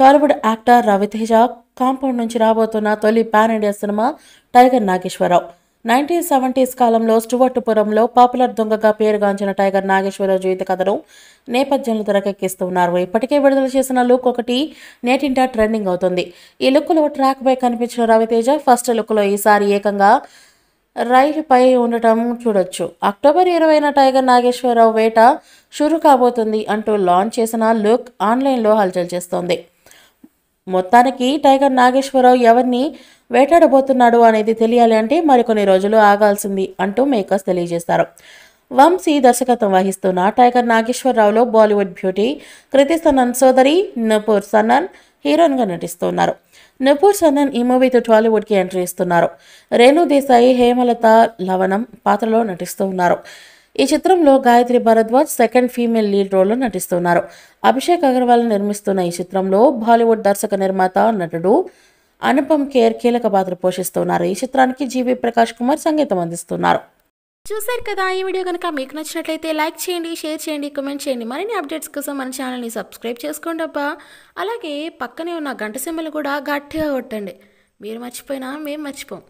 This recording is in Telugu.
టాలీవుడ్ యాక్టర్ రవితేజ కాంపౌండ్ నుంచి రాబోతున్న తొలి పాన్ ఇండియా సినిమా టైగర్ నాగేశ్వరరావు. నైన్టీన్ సెవెంటీస్ కాలంలో స్టువర్టుపురంలో పాపులర్ దొంగగా పేరుగాంచిన టైగర్ నాగేశ్వరరావు జీవిత కథను నేపథ్యంలో తెరకెక్కిస్తున్నారు. ఇప్పటికే విడుదల చేసిన లుక్ ఒకటి నేటింటా ట్రెండింగ్ అవుతుంది. ఈ లుక్లో ట్రాక్ పై కనిపించిన రవితేజ ఫస్ట్ లుక్లో ఈసారి ఏకంగా రైలుపై ఉండటం చూడొచ్చు. అక్టోబర్ ఇరవైన టైగర్ నాగేశ్వరరావు వేట షురు కాబోతుంది అంటూ లాంచ్ చేసిన లుక్ ఆన్లైన్లో హల్చల్ చేస్తోంది. మొత్తానికి టైగర్ నాగేశ్వరరావు ఎవరిని వేటాడబోతున్నాడు అనేది తెలియాలి అంటే మరికొన్ని రోజులు ఆగాల్సింది అంటూ మేకర్స్ తెలియజేస్తారు. వంశీ దర్శకత్వం వహిస్తున్న టైగర్ నాగేశ్వరరావులో బాలీవుడ్ బ్యూటీ కృతి సన్నన్ సోదరి నపూర్ సన్నన్ హీరోయిన్గా నటిస్తున్నారు. నపూర్ సన్నన్ ఈ మూవీతో టాలీవుడ్కి ఎంట్రీ ఇస్తున్నారు. రేణు దేశాయి హేమలత లవణం పాత్రలో నటిస్తూ ఉన్నారు. ఈ చిత్రంలో Gayatri Bharadwaj second female lead రోల్లో నటిస్తున్నారు. అభిషేక్ అగర్వాల్ నిర్మిస్తున్న ఈ చిత్రంలో బాలీవుడ్ దర్శక నిర్మాత నటుడు అనుపమ్ ఖేర్ కీలక పాత్ర పోషిస్తున్నారు. ఈ చిత్రానికి జీవి ప్రకాష్ కుమార్ సంగీతం అందిస్తున్నారు. చూశారు కదా ఈ వీడియో కనుక మీకు నచ్చినట్లయితే లైక్ చేయండి షేర్ చేయండి కామెంట్ చేయండి. మరిన్ని అప్డేట్స్ కోసం మన ఛానల్ని సబ్స్క్రైబ్ చేసుకోండి అబ్బా. అలాగే పక్కనే ఉన్న గంట సింబల్ కూడా గట్టిగా కొట్టండి. మీరు మర్చిపోయినా మేము మర్చిపోం.